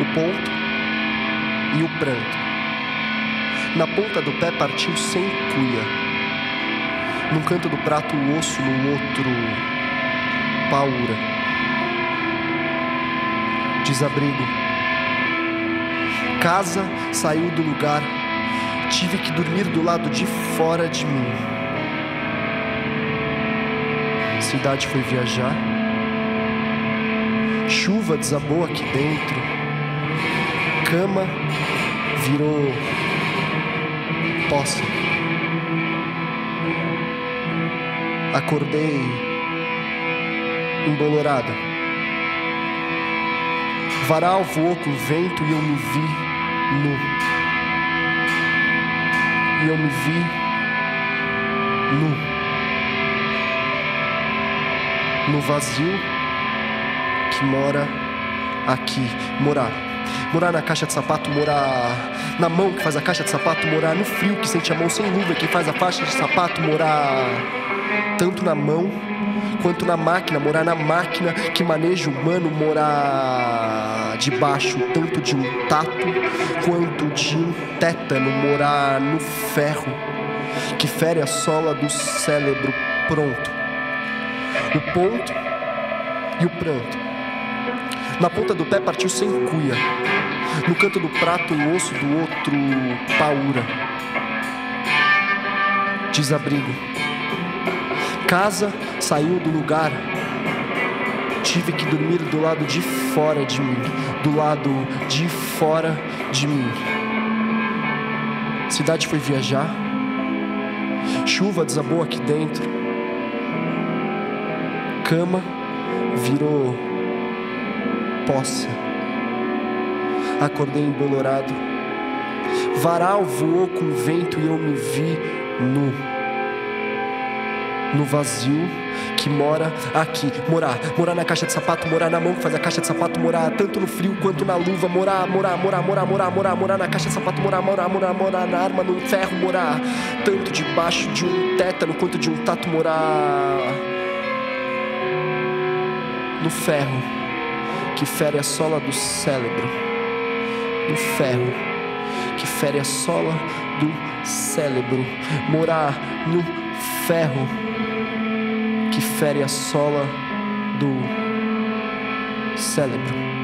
o ponto e o pranto. Na ponta do pé partiu sem cuia. Num canto do prato o osso, no outro paura. Desabrigo. Casa saiu do lugar. Tive que dormir do lado de fora de mim. Cidade foi viajar. Chuva desabou aqui dentro. Cama virou posse. Acordei embolorado. Varal voou com vento e eu me vi nu. E eu me vi nu. No vazio que mora aqui. Morar. Morar na caixa de sapato, morar na mão que faz a caixa de sapato, morar no frio que sente a mão sem luva, que faz a faixa de sapato, morar tanto na mão quanto na máquina, morar na máquina que maneja o humano, morar debaixo tanto de um tato quanto de um tétano, morar no ferro que fere a sola do cérebro pronto. O ponto e o pranto. Na ponta do pé partiu sem cuia. No canto do prato, o osso do outro paura. Desabrigo. Casa saiu do lugar. Tive que dormir do lado de fora de mim. Do lado de fora de mim. Cidade foi viajar. Chuva desabou aqui dentro. Cama virou poça. Acordei embolorado. Varal voou com vento e eu me vi nu. No vazio que mora aqui. Morar, morar na caixa de sapato, morar na mão que faz a caixa de sapato, morar tanto no frio quanto na luva, morar, morar, morar, morar, morar, morar, morar na caixa de sapato, morar, morar, morar, morar na arma, no ferro, morar tanto debaixo de um tétano quanto de um tato, morar no ferro que fere a sola do cérebro, no ferro que fere a sola do cérebro, morar no ferro que fere a sola do cérebro.